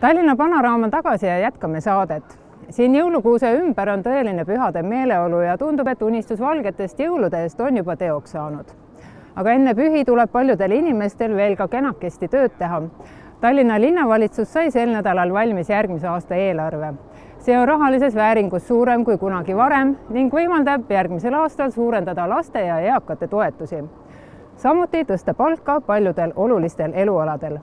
Tallinna panoraama tagasi ja jätkame saadet. siin jõulukuuse ümber on tõeline pühade meeleolu ja tundub, et unistus valgetest jõuludest on juba teoks saanud. aga enne pühi tuleb paljudel inimestel veel ka kenakesti tööd teha. Tallinna linnavalitsus sai sel nädalal valmis järgmise aasta eelarve. see on rahalises vääringus suurem kui kunagi varem ning võimaldab järgmisel aastal suurendada laste ja eakate toetusi. samuti tõsta palka paljudel olulistel elualadel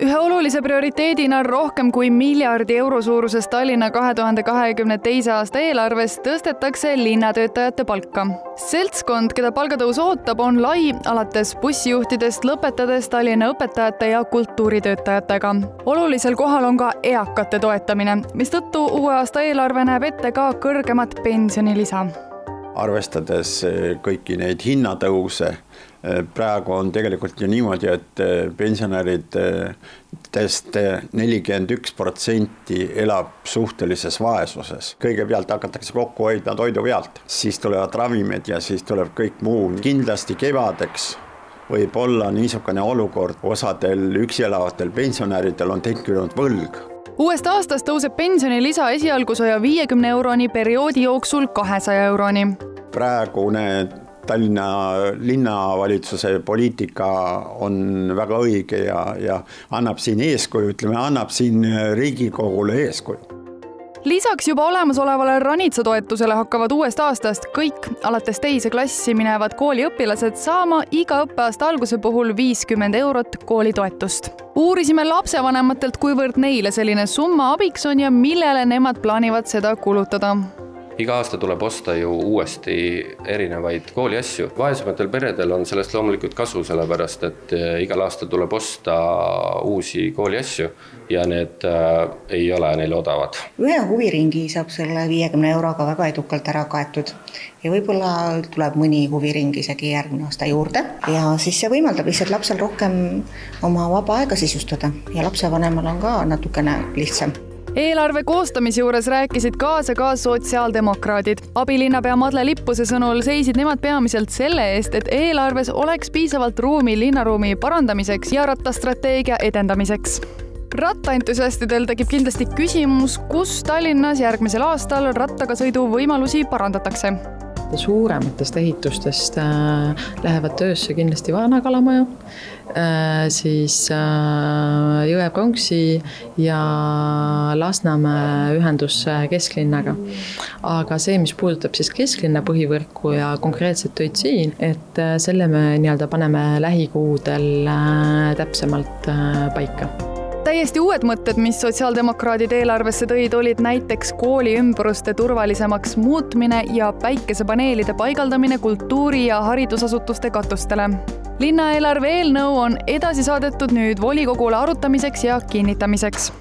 ühe olulise prioriteedina rohkem kui miljardi euro suuruses Tallinna kahe tuhande kahekümne teise aasta eelarves tõstetakse linnatöötajate palka. seltskond, keda palgatõus ootab, on lai, alates bussijuhtidest lõpetades Tallinna õpetajate ja kultuuritöötajatega. olulisel kohal on ka eakate toetamine, mistõttu uue aasta eelarve näeb ette ka kõrgemat pensionilisa arvestades kõiki neid hinnatõuse Äh, praegu on tegelikult ju niimoodi, et äh, pensionäridest nelikümmend üks protsenti elab suhtelises vaesuses. kõigepealt hakatakse kokku hoidma toidu pealt, siis tulevad ravimid ja siis tuleb kõik muu. kindlasti kevadeks võib olla niisugune olukord, osadel üksi elavatel pensionäridel on tekkinud võlg uuest aastast tõuseb pensionilisa esialgu saja viiekümne euroni, perioodi jooksul kahesaja euroni. praegune Tallinna linnavalitsuse poliitika on väga õige ja, ja annab siin eeskuju, ütleme, annab siin Riigikogule eeskuju lisaks juba olemasolevale Ranitsa toetusele hakkavad uuest aastast kõik alates teise klassi minevad kooliõpilased saama iga õppeaasta alguse puhul viiskümmend eurot koolitoetust. uurisime lapsevanematelt, kuivõrd neile selline summa abiks on ja millele nemad plaanivad seda kulutada iga aasta tuleb osta ju uuesti erinevaid kooliasju. vaesematel peredel on sellest loomulikult kasu, sellepärast et eh, igal aastal tuleb osta uusi kooliasju ja need äh, ei ole neil odavad. ühe huviringi saab selle viiekümne euroga väga edukalt ära kaetud ja võib-olla tuleb mõni huviring isegi järgmine aasta juurde ja siis see võimaldab lihtsalt lapsel rohkem oma vaba aega sisustada ja lapsevanemal on ka natukene lihtsam eelarve koostamise juures rääkisid kaasa ka sotsiaaldemokraadid. abilinnapea Madle Lippuse sõnul seisid nemad peamiselt selle eest, et eelarves oleks piisavalt ruumi linnaruumi parandamiseks ja rattastrateegia edendamiseks rattaentusiastidel tekib kindlasti küsimus, kus Tallinnas järgmisel aastal rattaga sõidu võimalusi parandatakse suurematest ehitustest äh, lähevad töösse kindlasti Vana-Kalamaja, äh, siis äh, Jõe-Pronksi ja Lasnamäe ühendus kesklinnaga. aga see, mis puudutab siis kesklinna põhivõrku ja konkreetselt töid siin, et selle me nii-öelda paneme lähikuudel täpsemalt paika täiesti uued mõtted, mis sotsiaaldemokraadid eelarvesse tõid, olid näiteks kooli ümbruste turvalisemaks muutmine ja päikesepaneelide paigaldamine kultuuri- ja haridusasutuste katustele. linnaeelarve eelnõu on edasi saadetud nüüd volikogule arutamiseks ja kinnitamiseks